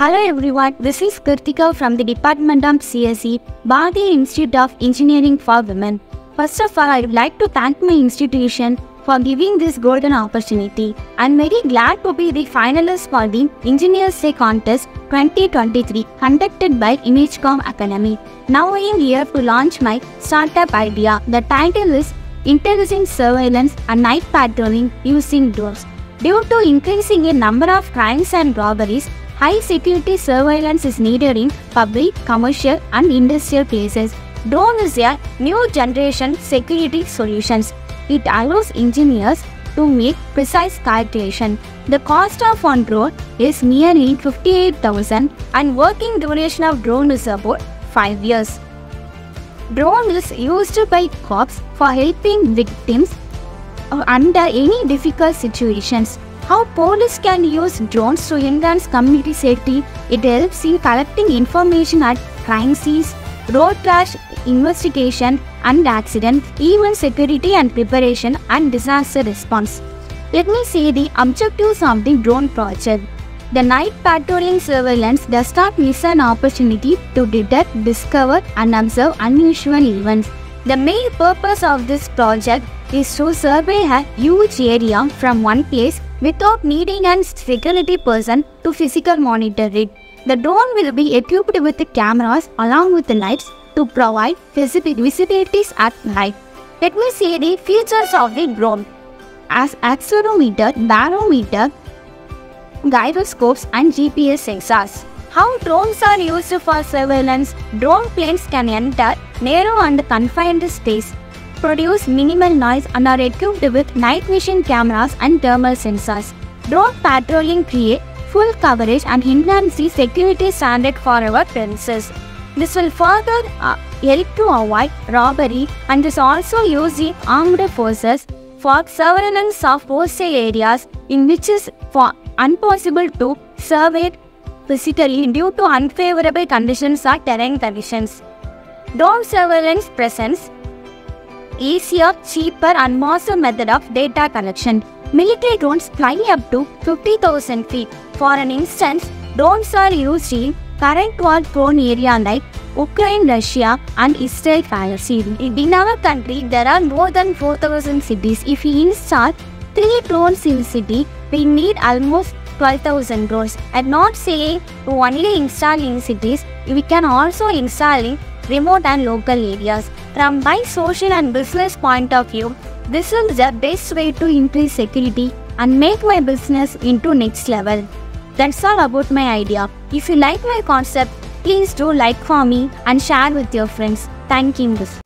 Hello everyone, this is Kiruthika from the Department of CSE, Bharati Institute of Engineering for Women. First of all, I would like to thank my institution for giving this golden opportunity. I'm very glad to be the finalist for the Engineers Day Contest 2023 conducted by IMAGECON Academy. Now I am here to launch my startup idea. The title is Intelligent Surveillance and Night Patrolling Using Drones. Due to increasing a number of crimes and robberies, high security surveillance is needed in public, commercial and industrial places. Drone is a new generation security solutions. It allows engineers to make precise calculation. The cost of one drone is nearly 58,000 and working duration of drone is about 5 years. Drone is used by cops for helping victims uh, under any difficult situations. How police can use drones to enhance community safety? It helps in collecting information at crime scenes, road crash investigation and accident, even security and preparation and disaster response. Let me say the objectives of the drone project. The night patrolling surveillance does not miss an opportunity to detect, discover, and observe unusual events. The main purpose of this project is to survey a huge area from one place without needing a security person to physical monitor it. The drone will be equipped with cameras along with the lights to provide visibilities at night. Let me see the features of the drone. As accelerometer, barometer, gyroscopes and GPS sensors. How drones are used for surveillance? Drone planes can enter narrow and confined space, produce minimal noise and are equipped with night vision cameras and thermal sensors. Drone patrolling create full coverage and enhance the security standard for our premises. This will further uh, help to avoid robbery and is also used in armed forces for surveillance of hostile areas in which is for impossible to survey physically due to unfavorable conditions or terrain conditions. Drone surveillance presents easier, cheaper and massive method of data collection. Military drones fly up to 50,000 feet. For an instance, drones are used in current war prone area like Ukraine, Russia and Israel Palestine. In our country, there are more than 4,000 cities. If we install 3 drones in city, we need almost 12,000 drones. I'm not to only install in cities, we can also install in remote and local areas. From my social and business point of view, this is the best way to increase security and make my business into next level. That's all about my idea. If you like my concept, please do like for me and share with your friends. Thank you.